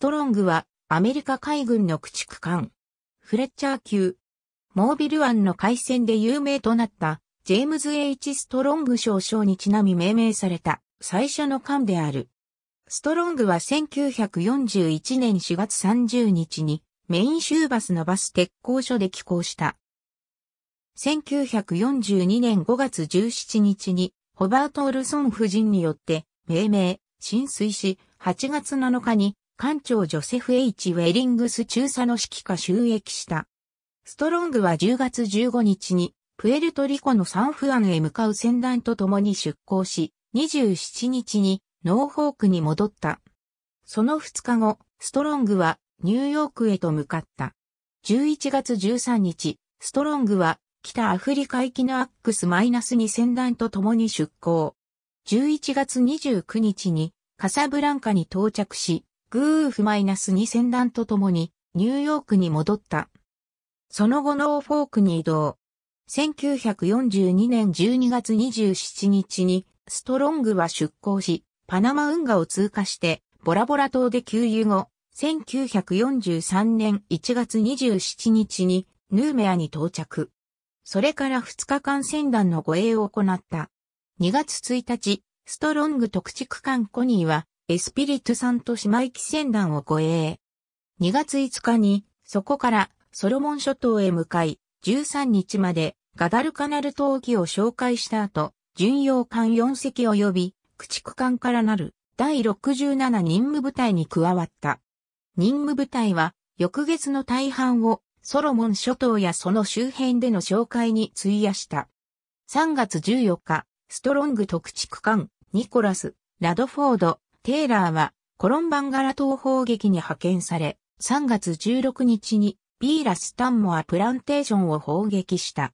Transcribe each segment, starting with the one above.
ストロングはアメリカ海軍の駆逐艦。フレッチャー級。モービル湾の海戦で有名となったジェームズ・ H・ ストロング少将にちなみ命名された最初の艦である。ストロングは1941年4月30日にメインシューバスのバス鉄工所で寄港した。1942年5月17日にホバート・オルソン夫人によって命名、浸水し、8月7日に艦長ジョセフ・ H・ ウェリングス中佐の指揮下収益した。ストロングは10月15日にプエルトリコのサンフアンへ向かう船団と共に出港し、27日にノーフォークに戻った。その2日後、ストロングはニューヨークへと向かった。11月13日、ストロングは北アフリカ行きのアックス -2 船団と共に出港。11月29日にカサブランカに到着し、グーフマイナス -2 船団と共にニューヨークに戻った。その後ノーフォークに移動。1942年12月27日にストロングは出港し、パナマ運河を通過してボラボラ島で給油後、1943年1月27日にヌーメアに到着。それから2日間船団の護衛を行った。2月1日、ストロング特畜艦コニーはエスピリトゥさんと姉妹機船団を護衛。2月5日にそこからソロモン諸島へ向かい、13日までガダルカナル島沖を紹介した後、巡洋艦4隻及び駆逐艦からなる第67任務部隊に加わった。任務部隊は翌月の大半をソロモン諸島やその周辺での紹介に費やした。3月14日、ストロング特畜艦、ニコラス、ラドフォード、テイラーはコロンバンガラ島砲撃に派遣され、3月16日にビーラスタンモアプランテーションを砲撃した。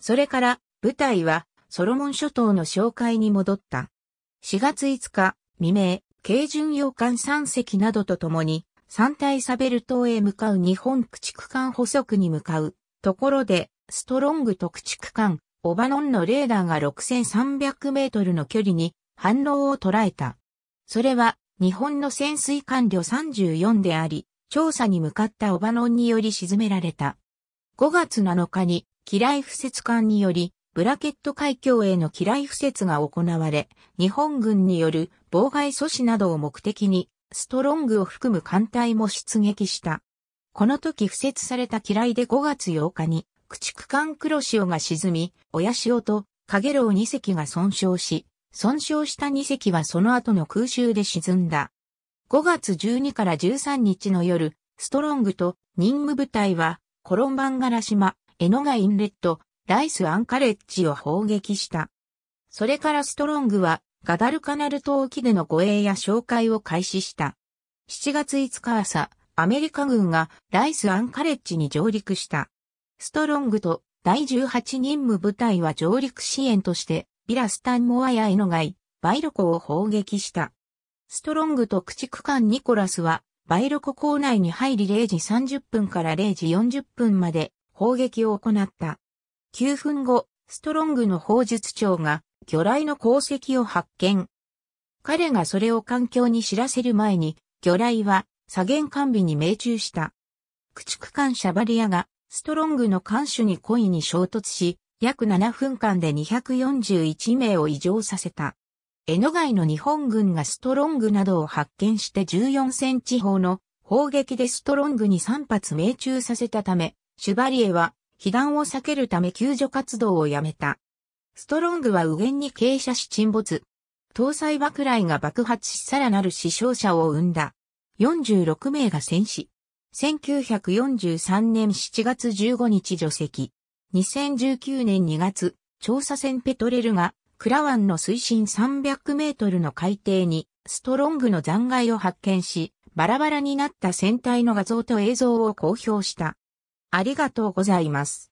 それから部隊はソロモン諸島の紹介に戻った。4月5日未明、軽巡洋艦3隻などと共にサンタイサベル島へ向かう日本駆逐艦補足に向かうところで、ストロングと駆逐艦、オバノンのレーダーが6300メートルの距離に反応を捉えた。それは日本の潜水艦旅34であり、調査に向かったオバノンにより沈められた。5月7日に、機雷不設艦により、ブラケット海峡への機雷不設が行われ、日本軍による妨害阻止などを目的にストロングを含む艦隊も出撃した。この時付設された機雷で5月8日に、駆逐艦黒潮が沈み、親潮と影楼2隻が損傷し、損傷した2隻はその後の空襲で沈んだ。5月12から13日の夜、ストロングと任務部隊は、コロンバンガラ島、エノガインレット、ライスアンカレッジを砲撃した。それからストロングはガダルカナル島沖での護衛や紹介を開始した。7月5日朝、アメリカ軍がライス・アンカレッジに上陸した。ストロングと第18任務部隊は上陸支援として、ビラスタンモアやエノガイ、バイロコを砲撃した。ストロングと駆逐艦ニコラスは、バイロコ港内に入り0時30分から0時40分まで砲撃を行った。9分後、ストロングの砲術長が魚雷の功績を発見。彼がそれを環境に知らせる前に、魚雷は左舷艦尾に命中した。駆逐艦シャバリアがストロングの艦首に故意に衝突し、約7分間で241名を異常させた。エノガイの日本軍がストロングなどを発見して14センチ砲の砲撃でストロングに3発命中させたため、シュバリエは被弾を避けるため救助活動をやめた。ストロングは右舷に傾斜し沈没。搭載爆雷が爆発しさらなる死傷者を生んだ。46名が戦死。1943年7月15日除籍。2019年2月、調査船ペトレルが、クラワンの水深300メートルの海底に、ストロングの残骸を発見し、バラバラになった船体の画像と映像を公表した。ありがとうございます。